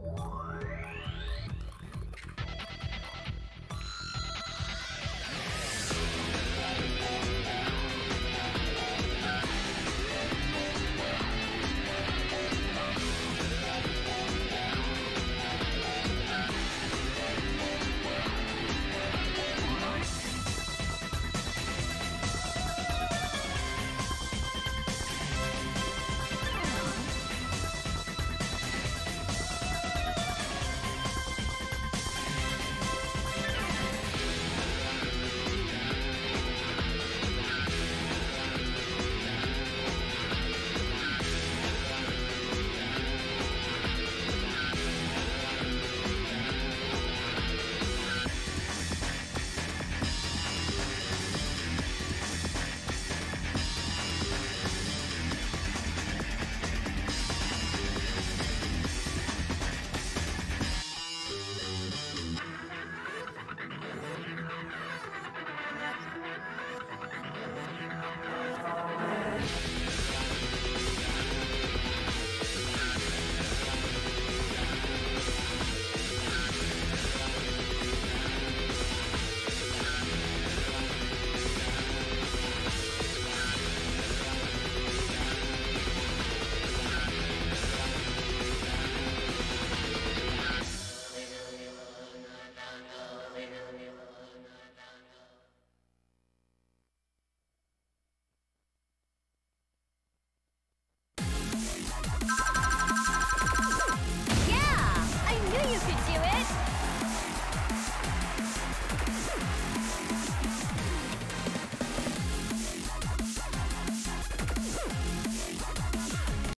Bye. could do it.